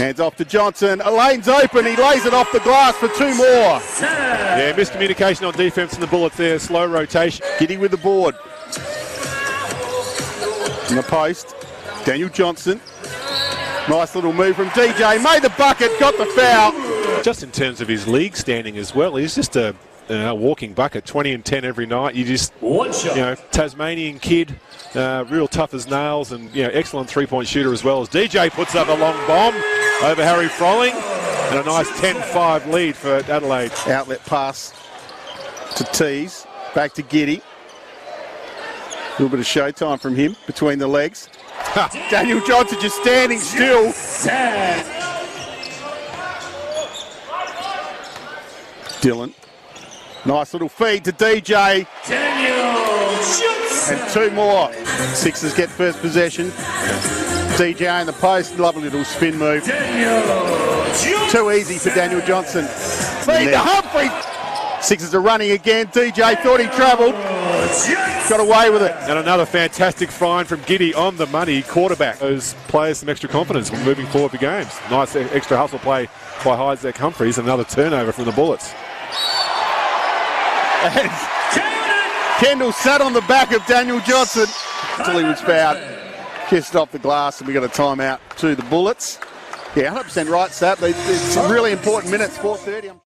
Hands off to Johnson. Lane's open. He lays it off the glass for two more. Yeah, miscommunication on defence in the Bullets there. Slow rotation. Giddey with the board. In the post. Daniel Johnson. Nice little move from DJ. Made the bucket. Got the foul. Just in terms of his league standing as well, he's just a, a walking bucket. 20 and 10 every night. You just, One shot. you know, Tasmanian kid, uh, real tough as nails, and you know, excellent three-point shooter as well. As DJ puts up a long bomb over Harry Froling, and a nice 10-5 lead for Adelaide. Outlet pass to Tees. Back to Giddey. A little bit of showtime from him between the legs. Daniel Johnson just standing still. Ten. Dylan. Nice little feed to DJ. Daniel Johnson. And two more. Sixers get first possession. DJ in the post. Lovely little spin move. Too easy for Daniel Johnson. Feed to Humphrey. Sixers are running again. DJ thought he travelled. Got away with it. And another fantastic find from Giddey on the money quarterback. Those players some extra confidence moving forward for games. Nice extra hustle play by Isaac Humphries. Another turnover from the Bullets. Kendall sat on the back of Daniel Johnson until he was fouled. Kissed off the glass, and we got a timeout to the Bullets. Yeah, 100% right, Sap. It's some really important minutes, 4.30.